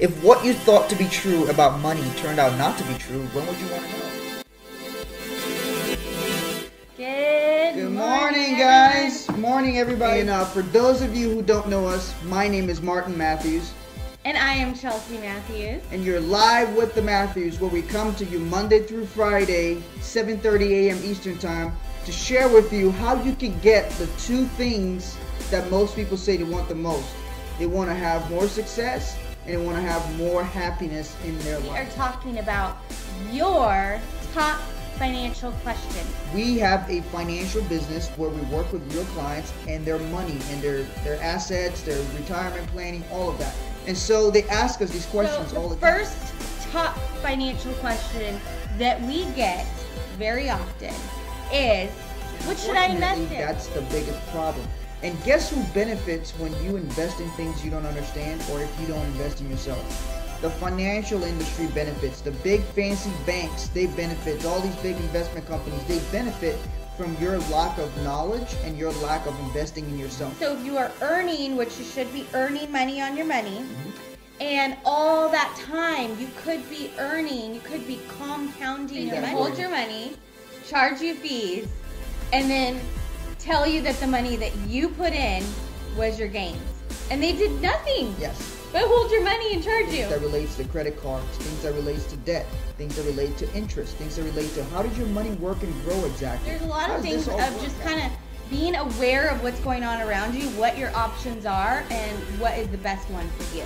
If what you thought to be true about money turned out not to be true, when would you want to know? Good, Good morning, guys. Morning, everybody. And uh, for those of you who don't know us, my name is Martin Matthews, And I am Chelsea Matthews. and you're live with the Matthews, where we come to you Monday through Friday, 7:30 a.m. Eastern Time, to share with you how you can get the two things that most people say they want the most. They want to have more success, and want to have more happiness in their life. We are talking about your top financial question. We have a financial business where we work with real clients and their money and their their assets, their retirement planning, all of that. And so they ask us these questions so all the the time. first top financial question that we get very often is, what should I invest in? That's the biggest problem. And guess who benefits when you invest in things you don't understand or if you don't invest in yourself? The financial industry benefits. The big fancy banks, they benefit. All these big investment companies, they benefit from your lack of knowledge and your lack of investing in yourself. So if you are earning, which you should be earning money on your money, Mm-hmm. and all that time you could be earning, you could be compounding You your money, hold your money, charge you fees, and then tell you that the money that you put in was your gains. And they did nothing Yes. but hold your money and charge you. That relates to credit cards, things that relates to debt, things that relate to interest, things that relate to how does your money work and grow exactly? There's a lot How of things of just kind of being aware of what's going on around you, what your options are, and what is the best one for you.